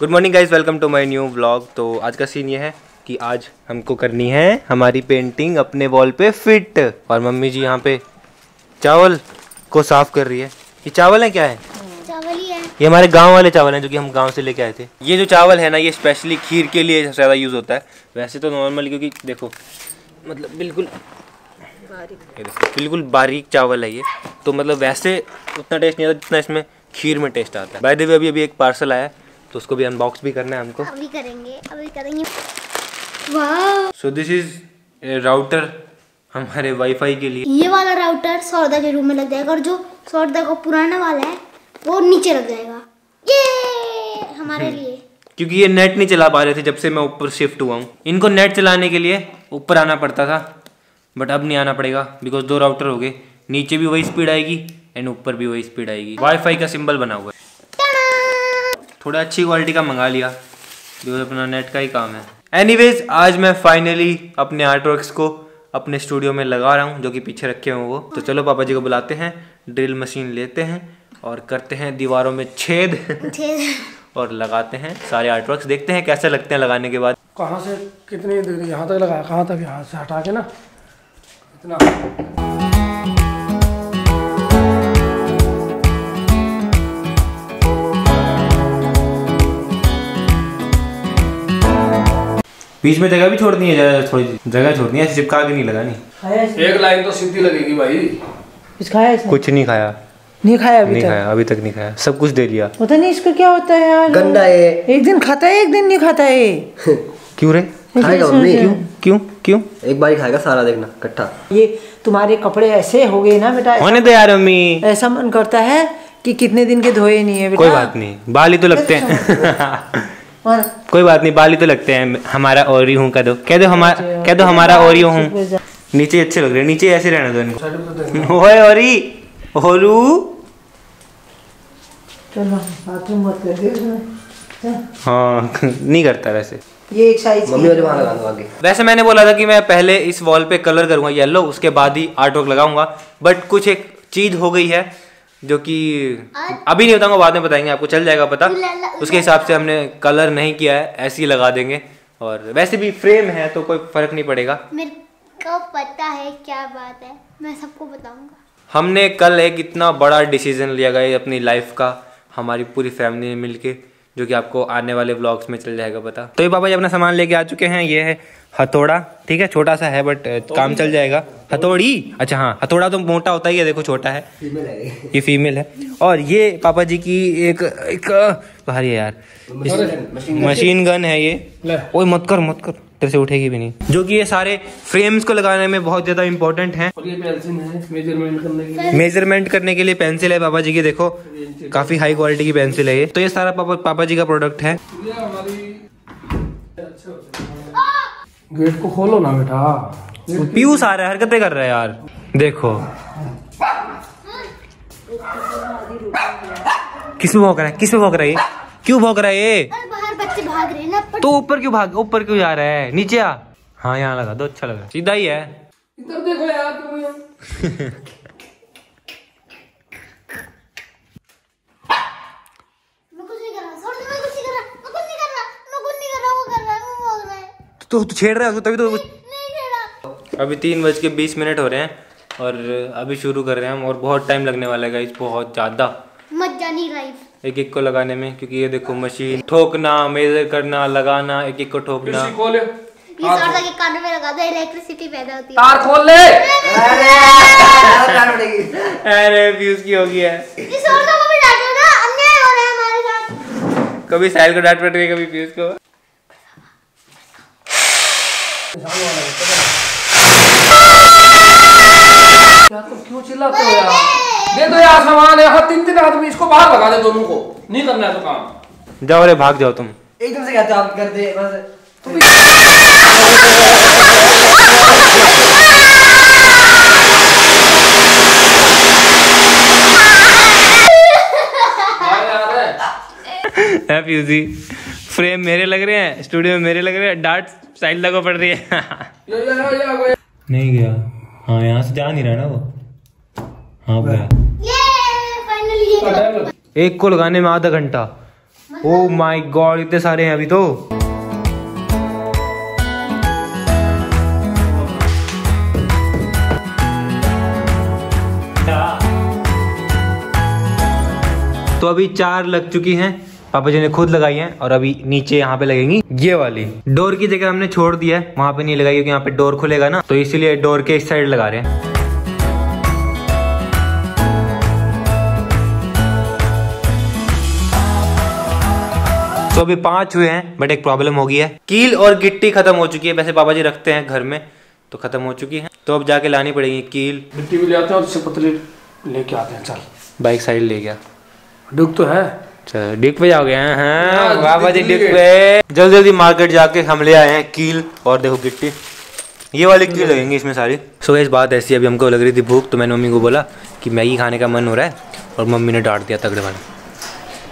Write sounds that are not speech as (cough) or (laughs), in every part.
Good morning guys welcome to my new vlog तो आज का सीन ये है कि आज हमको करनी है हमारी पेंटिंग अपने वॉल पे फिट और मम्मी जी यहाँ पे चावल को साफ़ कर रही है। ये चावल है क्या है? चावल ही है। ये हमारे गाँव वाले चावल हैं जो कि हम गाँव से लेके आए थे। ये जो चावल है ना ये स्पेशली खीर के लिए सबसे ज़्यादा यूज़ होता है। वैसे तो नॉर्मल क्योंकि देखो मतलब बिल्कुल बिल्कुल बारीक चावल है ये। तो मतलब वैसे उतना टेस्ट नहीं आता जितना इसमें खीर में टेस्ट आता है। बाय द वे अभी अभी एक पार्सल आया है, तो उसको भी अनबॉक्स भी करना है हमको। अभी करेंगे अभी करेंगे। वाह सो दिस इज़ राउटर हमारे वाईफाई के लिए। ये वाला राउटर सौदा के रूम में लग जाएगा और जो सौदा का पुराना वाला है वो नीचे लग जाएगा। ये हमारे लिए। क्योंकि ये नेट नहीं चला पा रहे थे जब से मैं ऊपर शिफ्ट हुआ हूँ। इनको नेट चलाने के लिए ऊपर आना पड़ता था बट अब नहीं आना पड़ेगा बिकॉज़ दो राउटर हो गए। नीचे भी वही स्पीड आएगी एंड ऊपर भी वही स्पीड आएगी। वाईफाई का सिंबल बना हुआ है। थोड़ा अच्छी क्वालिटी का मंगा लिया। बिकॉज़ अपना नेट का ही काम है। एनीवेज आज मैं फाइनली अपने आर्ट वर्क्स को अपने स्टूडियो में लगा रहा हूँ जो कि पीछे रखे हुए वो। तो चलो पापा जी को बुलाते हैं ड्रिल मशीन लेते हैं और करते हैं दीवारों में छेद। छेद। और लगाते हैं सारे आर्ट वर्क्स देखते हैं कैसे लगते हैं लगाने के बाद। कहाँ से कितनी देर यहाँ तक लगाया कहाँ तक यहाँ से हटा के ना? इतना। बीच में जगह भी छोड़नी है जगह थोड़ी जगह छोड़नी है ऐसे चिपका के नहीं लगानी एक लाइन तो सीधी लगेगी भाई। कुछ खाया इसने? कुछ नहीं खाया। नहीं खाया अभी नहीं तक? खाया अभी तक नहीं खाया। सब कुछ दे लिया पता नहीं इसको क्या होता है यार? गंदा है। एक दिन खाता है एक दिन नहीं खाता है। क्यों रे? खाएगा मम्मी सोच क्यों? क्यों? एक बार ही खाएगा सारा देखना इकट्ठा। ये तुम्हारे कपड़े ऐसे हो गए ना बेटा होने दे यार मम्मी। ऐसा मन करता है कि कितने दिन के धोए नहीं है बेटा। कोई बात नहीं बाल ही तो लगते हैं। (laughs) और कोई बात नहीं बाल ही तो लगते हैं हमारा ओरी हूँ कह दो। कह दो हमारा कह दो हमारा ओरी हूँ। नीचे अच्छे लग रहे नीचे ऐसे रहने दो इनको। ओए ओरी ओरू चलो बाथरूम मत कर दे उसमें। हाँ नहीं करता वैसे। ये एक साइज़ मम्मी वाले वहाँ लगा आगे। वैसे मैंने बोला था कि मैं पहले इस वॉल पे कलर करूँगा येलो उसके बाद ही आर्ट वर्क लगाऊँगा। बट कुछ एक चीज़ हो गई है जो कि अभी नहीं बताऊँगा बाद में बताएँगे आपको चल जाएगा पता। उसके हिसाब से हमने कलर नहीं किया है ऐसे ही लगा देंगे। और वैसे भी फ्रेम है तो कोई फ़र्क नहीं पड़ेगा। मेरे को पता है क्या बात है मैं सबको बताऊँगा। हमने कल एक इतना बड़ा डिसीज़न लिया गया अपनी लाइफ का हमारी पूरी फैमिली ने मिलके जो कि आपको आने वाले व्लॉग्स में चल जाएगा पता। तो ये पापा जी अपना सामान लेके आ चुके हैं ये है हथौड़ा ठीक है छोटा सा है बट काम चल जाएगा। हथौड़ी? अच्छा हाँ हथौड़ा तो मोटा होता ही है देखो छोटा है। ये। फीमेल है। और ये पापा जी की एक एक भारी है यार। मशीन गन है ये। ओए मत कर मत कर। तेरे से उठेगी भी नहीं। जो कि ये सारे फ्रेम्स को लगाने में बहुत ज़्यादा इंपॉर्टेंट है। और ये पेंसिल है मेज़रमेंट करने के लिए। मेज़रमेंट करने के लिए पेंसिल है पापा जी की देखो। काफ़ी हाई क्वालिटी की पेंसिल है ये। तो ये सारा पापा पापा जी का प्रोडक्ट है। गेट को खोलो ना बेटा। पीयूष आ रहा है हरकतें कर रहा है यार। देखो। किसमें भौंक रहा है? किसमें भौंक रहा है क्यों भौंक रहा है ये? बाहर बच्चे भाग रहे ना तो ऊपर क्यों भाग ऊपर क्यों जा रहा है? नीचे आ। हाँ यहाँ लगा दो अच्छा लगा। सीधा ही है। इधर देखो यार तुम्हें (laughs) मैं कुछ नहीं कर रहा छोड़ दो मैं कुछ नहीं कर रहा मैं कुछ नहीं कर रहा मैं कुछ नहीं कर रहा वो कर रहा है वो बोल रहा है तो छेड़ रहा है उसको तभी तो अभी तीन बज के बीस मिनट हो रहे हैं और अभी शुरू कर रहे हैं हम और बहुत टाइम लगने वाला है गाइस बहुत ज़्यादा। लाइफ एक एक को लगाने में क्योंकि ये देखो मशीन ठोकना मेजर करना लगाना एक एक को ठोकना इलेक्ट्रिसिटी पैदा होती है। तार खोल ले। अरे! फ्यूज की हो गया है। हो है साथ। कभी साहिल को डांट पड़ रही है कभी फ्यूज को। क्यों चिल्लाते हो यार? दे दो यार सामान यहाँ तीन तीन आदमी इसको बाहर लगा दे दोनों को। नहीं करना है तो काम। जाओ रे भाग जाओ तुम। एकदम से कहते आप कर दे बस। है। फ्यूजी फ्रेम मेरे लग रहे हैं स्टूडियो में मेरे लग रहे हैं डांट साइड लगो पड़ रही है। नहीं गया। हाँ यहाँ से जा नहीं रहा ना वो? हाँ गया एक को लगाने में आधा घंटा। ओ माय गॉड इतने सारे हैं अभी तो। तो अभी चार लग चुकी हैं। पापा जी ने खुद लगाई है और अभी नीचे यहाँ पे लगेंगी। ये वाली। डोर की जगह हमने छोड़ दिया है। वहाँ पे नहीं लगाई क्योंकि यहाँ पे डोर खुलेगा ना। तो इसीलिए डोर के इस साइड लगा रहे हैं। तो अभी पाँच हुए हैं बट एक प्रॉब्लम हो गई है। कील और गिट्टी खत्म हो चुकी है। वैसे पापा जी रखते हैं घर में तो खत्म हो चुकी है। तो अब जाके लानी पड़ेगी कील। गिट्टी भी ले आते हैं और इससे पतले लेके आते हैं चल। बाइक साइड ले गया। डुक तो है। चलो डिक पे जाओगे हैं हाँ हाँ, बाबा जी दिल्ली डिक पे। जल्दी जल्दी मार्केट जाके हम ले आए हैं कील और देखो गिट्टी। ये वाली कील लगेंगी इसमें सारी। सो इस बात ऐसी अभी हमको लग रही थी भूख तो मैंने मम्मी को बोला कि मैगी खाने का मन हो रहा है और मम्मी ने डांट दिया तगड़े वाला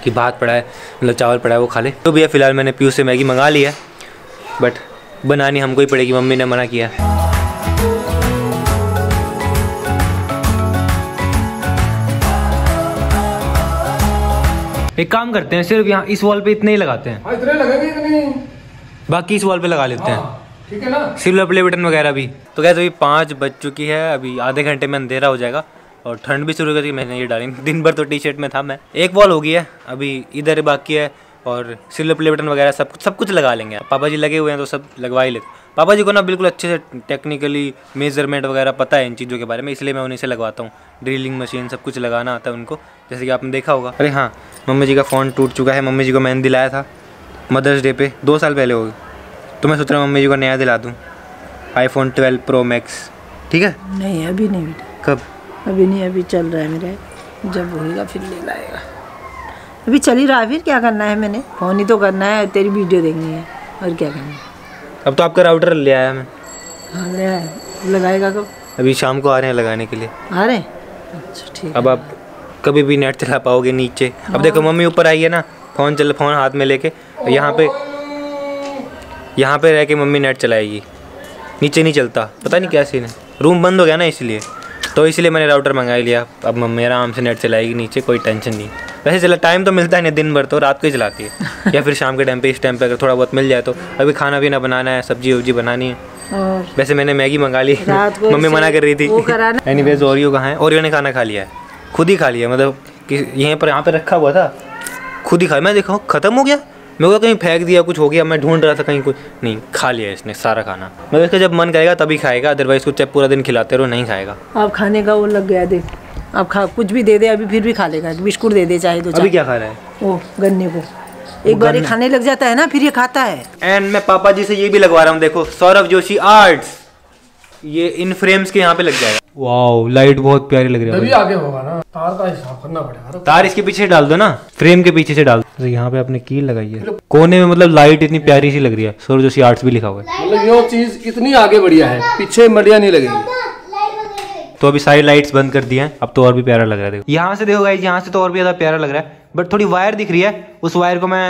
कि भात पड़ा है मतलब चावल पड़ा है वो खा ले। तो भैया फ़िलहाल मैंने पीयू से मैगी मंगा ली है बट बनानी हमको ही पड़ेगी मम्मी ने मना किया। एक काम करते हैं सिर्फ़ यहाँ इस वॉल पे इतने ही लगाते हैं। हाँ इतने लगेंगे इतने बाकी इस वॉल पे लगा लेते हैं। हाँ, ठीक है ना? सिल्वर प्ले बटन वगैरह भी। तो क्या अभी पाँच बज चुकी है अभी आधे घंटे में अंधेरा हो जाएगा और ठंड भी शुरू हो गई मैंने ये डाली। (laughs) दिन भर तो टी शर्ट में था मैं। एक वॉल हो गई है अभी इधर बाकी है। और सिल्वर प्ले बटन वगैरह सब कुछ सब कुछ लगा लेंगे। पापा जी लगे हुए हैं तो सब लगवा ही लेते पापा जी को ना बिल्कुल अच्छे से टेक्निकली मेज़रमेंट वगैरह पता है इन चीज़ों के बारे में इसलिए मैं उन्हीं से लगवाता हूँ। ड्रिलिंग मशीन सब कुछ लगाना आता है उनको जैसे कि आपने देखा होगा। अरे हाँ मम्मी जी का फ़ोन टूट चुका है। मम्मी जी को मैंने दिलाया था मदर्स डे पे दो साल पहले हो गए। तो मैं सोच रहा हूँ मम्मी जी को नया दिला दूँ। आईफोन ट्वेल्व प्रो मैक्स ठीक है? नहीं अभी नहीं बेटा। कब? अभी नहीं अभी चल रहा है मेरा। जब होगा फिर ले लाएगा। अभी चल ही रहा है फिर क्या करना है मैंने? फ़ोन ही तो करना है तेरी वीडियो देखनी है। और क्या करना है? अब तो आपका राउटर ले आया मैं। हाँ ले आया। लगाएगा कब? अभी शाम को आ रहे हैं लगाने के लिए। आ रहे हैं? अच्छा ठीक है। अब आप कभी भी नेट चला पाओगे नीचे। अब देखो मम्मी ऊपर आई है ना फ़ोन चल फ़ोन हाथ में लेके यहाँ पे यहाँ पे रह के मम्मी नेट चलाएगी। नीचे नहीं चलता। पता नहीं क्या सीन है। रूम बंद हो गया ना इसलिए। तो इसलिए मैंने राउटर मंगा लिया। अब मम्मी आराम से नेट चलाएगी नीचे कोई टेंशन नहीं। वैसे चला टाइम तो मिलता है नहीं दिन भर तो रात को ही चलाती है। (laughs) या फिर शाम के टाइम पे इस टाइम पे अगर थोड़ा बहुत मिल जाए तो। अभी खाना पीना बनाना है सब्ज़ी वब्जी बनानी है। और वैसे मैंने मैगी मंगा ली। (laughs) मम्मी मना कर रही थी। एनी वेज ओरियो कहाँ है? ओरियो ने खाना खा लिया है। खुद ही खा लिया मतलब कि यहीं पर यहाँ पर रखा हुआ था। खुद ही खा मैं देखा खत्म हो गया? मैं को कहीं फेंक दिया कुछ हो गया मैं ढूंढ रहा था कहीं कुछ। नहीं खा लिया इसने सारा खाना। मतलब इसका जब मन करेगा तभी खाएगा अदरवाइज़ कुछ चाहे पूरा दिन खिलाते रहो नहीं खाएगा। अब खाने का वो लग गया देख। अब खा कुछ भी दे दे अभी फिर भी खा लेगा। बिस्कुट दे दे चाहे तो अभी क्या खा रहा है? वो गन्ने को। एक बार ये खाने लग जाता है ना फिर ये खाता है। एंड मैं पापा जी से ये भी लगवा रहा हूँ देखो सौरभ जोशी आर्ट्स ये इन फ्रेम्स के यहाँ पे लग जाएगा। वाओ लाइट बहुत प्यारी लग रही है। आगे होगा ना। तार का हिसाब करना पड़ेगा तार इसके पीछे डाल दो ना फ्रेम के पीछे से डाल दो। तो यहाँ पे आपने कील लगाई है। कोने में मतलब लाइट इतनी प्यारी सी लग रही है सौरभ जोशी आर्ट्स भी लिखा हुआ है। मतलब ये चीज़ इतनी आगे बढ़िया है पीछे मड़िया नहीं लगेगी। तो अभी सारी लाइट्स बंद कर दी हैं अब तो और भी प्यारा लग रहा है देखो। यहाँ से देखो गाइस यहाँ से तो और भी ज़्यादा प्यारा लग रहा है बट थोड़ी वायर दिख रही है उस वायर को मैं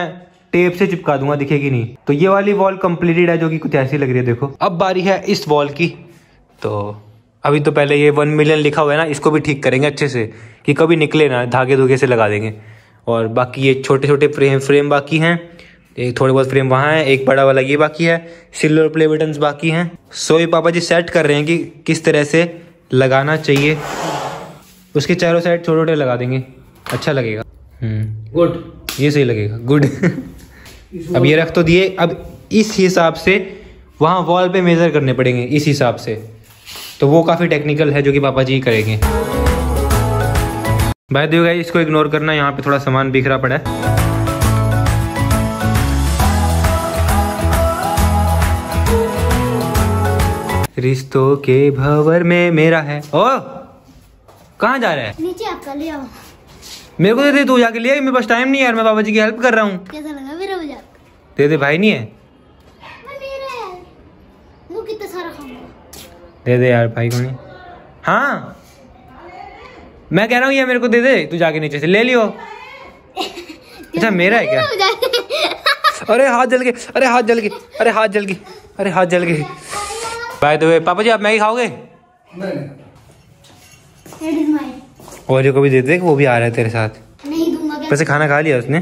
टेप से चिपका दूँगा दिखेगी नहीं। तो ये वाली वॉल कंप्लीटेड है जो कि कुछ ऐसी लग रही है देखो। अब बारी है इस वॉल की तो अभी तो पहले ये वन मिलियन लिखा हुआ है ना इसको भी ठीक करेंगे अच्छे से कि कभी निकले ना धागे धुगे से लगा देंगे। और बाकी ये छोटे छोटे फ्रेम फ्रेम बाकी हैं। एक थोड़े बहुत फ्रेम वहाँ है एक बड़ा वाला ये बाकी है। सिल्वर प्ले बटन बाकी हैं। सो ये पापा जी सेट कर रहे हैं कि किस तरह से लगाना चाहिए। उसके चारों साइड छोटे छोटे लगा देंगे। अच्छा लगेगा। हम्म। गुड ये सही लगेगा। गुड अब ये रख तो दिए। अब इस हिसाब से वहाँ वॉल पे मेजर करने पड़ेंगे इस हिसाब से। तो वो काफ़ी टेक्निकल है जो कि पापा जी करेंगे। भाई देखो गाइस इसको इग्नोर करना यहाँ पे थोड़ा सामान बिखरा पड़ा है। रिश्तों के भवर में मेरा है। ओ कहाँ जा रहा है? नीचे आपका ले आओ। मेरे को दे दे तू जाके ले मेरे पास टाइम नहीं है यार मैं बाबा जी की हेल्प कर रहा हूँ। कैसा लगा मेरा मज़ाक? दे दे भाई नहीं है मैं मेरा है वो कितना सारा खाऊँगा दे दे यार भाई को नहीं। हाँ। मैं कह रहा हूँ ये मेरे को दे दे तू जाके नीचे से ले लियो। अच्छा मेरा है क्या? अरे हाथ जल गए अरे हाथ जल गए अरे हाथ जल गए अरे हाथ जल गए बाय द वे पापा जी आप मैगी खाओगे. और जो कभी दे दे वो भी आ रहा है तेरे साथ। नहीं दूँगा वैसे खाना खा लिया उसने।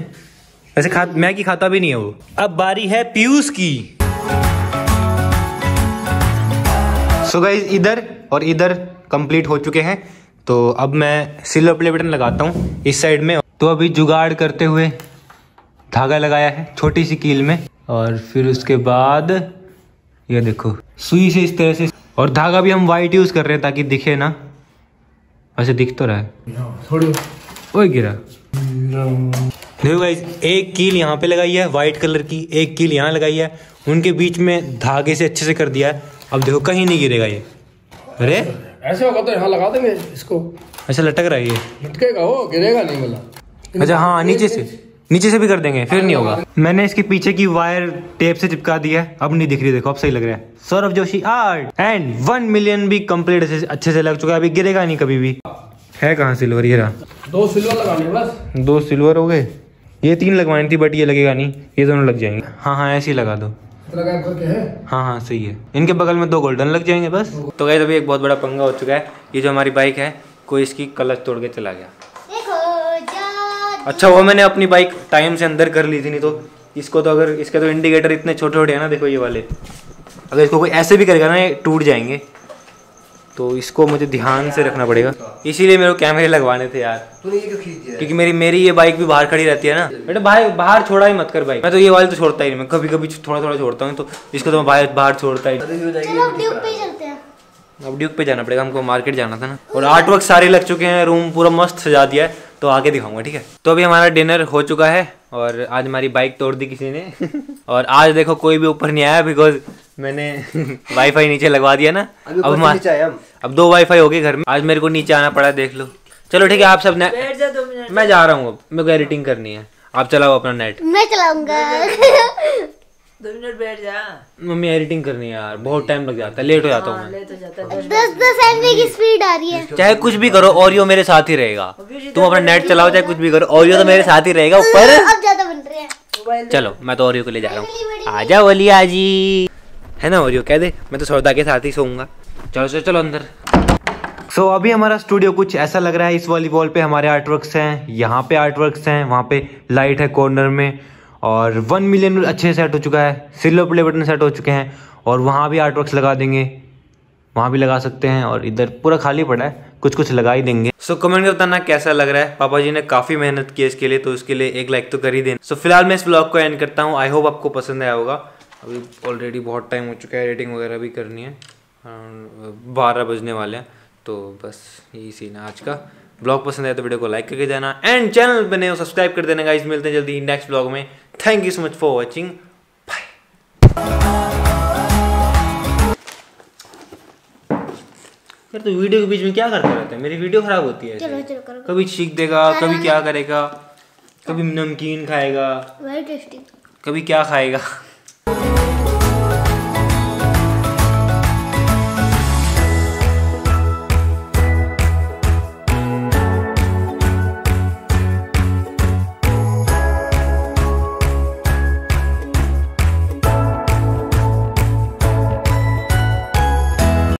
वैसे खा मैगी खाता भी नहीं है वो। अब बारी है पीयूष की। सो गाइस इधर और इधर कंप्लीट हो चुके हैं। तो अब मैं सिल्वर प्ले बटन लगाता हूँ इस साइड में। तो अभी जुगाड़ करते हुए धागा लगाया है छोटी सी कील में। और फिर उसके बाद ये देखो सुई से इस तरह से। और धागा भी हम वाइट यूज़ कर रहे हैं ताकि दिखे ना। वैसे दिख तो रहा है। थोड़ी। ओए गिरा। देखो गाइस एक कील यहाँ पे लगाई है वाइट कलर की एक कील यहाँ लगाई है। उनके बीच में धागे से अच्छे से कर दिया है। अब देखो कहीं नहीं गिरेगा ये। अरे? ऐसे होगा तो यहाँ लगा देंगे इसको। ऐसा लटक रहा है ये। लटकेगा वो गिरेगा नहीं बोला। अच्छा हाँ नीचे से। नीचे से भी कर देंगे फिर नहीं होगा। मैंने इसके पीछे की वायर टेप से चिपका दिया है अब नहीं दिख रही देखो अब सही लग रहा है। Saurabh Joshi art and one million भी अच्छे से- अच्छे से लग चुका है अभी गिरेगा नहीं कभी भी। है कहाँ सिल्वर? ये रहा। दो सिल्वर लगाने बस। दो सिल्वर हो गए। ये तीन लगवानी थी बट ये लगेगा नहीं। ये दोनों लग जाएँगे। हाँ हाँ ऐसे ही लगा दो। लगा है? हाँ हाँ सही है। इनके बगल में दो गोल्डन लग जाएँगे बस। तो गए अभी एक बहुत बड़ा पंगा हो चुका है। ये जो हमारी बाइक है कोई इसकी कलच तोड़ के चला गया। अच्छा वो मैंने अपनी बाइक टाइम से अंदर कर ली थी नहीं तो इसको तो अगर इसके तो इंडिकेटर इतने छोटे छोटे हैं ना देखो ये वाले। अगर इसको कोई ऐसे भी करेगा ना ये टूट जाएँगे। तो इसको मुझे ध्यान से रखना पड़ेगा। इसीलिए मेरे को कैमरे लगवाने थे यार। तूने ये क्यों खींच क्योंकि मेरी मेरी ये बाइक भी बाहर खड़ी रहती है ना। बेटा बाहर बाहर छोड़ा ही मत कर बाइक मैं तो ये वाली तो छोड़ता ही नहीं। मैं कभी कभी थोड़ा थोड़ा छोड़ता हूँ तो इसको तो मैं बाहर बाहर छोड़ता ही नहीं। अभी हो जाएगी चलो अब ड्यूब पे ही चलते हैं। अब ड्यूक पे जाना पड़ेगा। हमको मार्केट जाना था ना। और आर्ट वर्क सारे लग चुके हैं। रूम पूरा मस्त सजा दिया है। तो आगे दिखाऊँगा ठीक है? तो अभी हमारा डिनर हो चुका है। और आज हमारी बाइक तोड़ दी किसी ने। और आज देखो कोई भी ऊपर नहीं आया बिकॉज़ मैंने (laughs) वाईफाई नीचे लगवा दिया ना। अब हम अब दो वाईफाई हो गए घर में। आज मेरे को नीचे आना पड़ा देख लो। चलो ठीक है आप सबने मैं जा रहा हूँ अब। मेरे को एडिटिंग करनी है। आप चलाओ अपना नेट मैं चलाऊँगा। दो मिनट बैठ जा। मम्मी एडिटिंग करनी है यार बहुत टाइम लग जाता है लेट हो जाता हूँ हाँ, तो जाता है दस दस दस एमबी की स्पीड आ रही है। चाहे कुछ भी करो ऑरियो मेरे साथ ही रहेगा। तुम अपना नेट चलाओ चाहे कुछ भी करो ऑरियो तो मेरे साथ ही रहेगा ऊपर अब ज़्यादा बन रहे हैं। चलो मैं तो ओरियो को ले जा रहा हूँ। आ जाओ ओलिया जी। है ना ओरियो कह दे मैं तो सौदा के साथ ही सोऊँगा। चलो चलो चलो अंदर। सो so, अभी हमारा स्टूडियो कुछ ऐसा लग रहा है इस वाली वॉल पे हमारे आर्ट वर्क्स हैं यहाँ पे आर्ट वर्क्स हैं वहाँ पे लाइट है कॉर्नर में। और वन मिलियन अच्छे सेट हो चुका है, सिल्वर प्ले बटन सेट हो चुके हैं, और वहाँ भी आर्ट वर्क्स लगा देंगे। वहाँ भी लगा सकते हैं, और इधर पूरा खाली पड़ा है कुछ कुछ लगा ही देंगे। सो कमेंट में बताना कैसा लग रहा है। पापा जी ने काफ़ी मेहनत की है इसके लिए तो उसके लिए एक लाइक तो कर ही देना। सो फ़िलहाल मैं इस ब्लॉग को एंड करता हूँ। आई होप आपको पसंद आया होगा। अभी ऑलरेडी बहुत टाइम हो चुका है एडिटिंग वगैरह भी करनी है। बारह बजने वाले हैं। तो बस यही सीन है आज का। ब्लॉग पसंद आया तो वीडियो को लाइक करके जाना। एंड चैनल बने सब्सक्राइब कर देना गाइस मिलते हैं जल्दी नेक्स्ट ब्लॉग में। Thank you so much for watching यार तो वीडियो के बीच में क्या करता रहता है? मेरी वीडियो खराब होती है चलो चलो करो। कभी छीक देगा कभी क्या करेगा कभी नमकीन खाएगा वेरी टेस्टी कभी क्या खाएगा।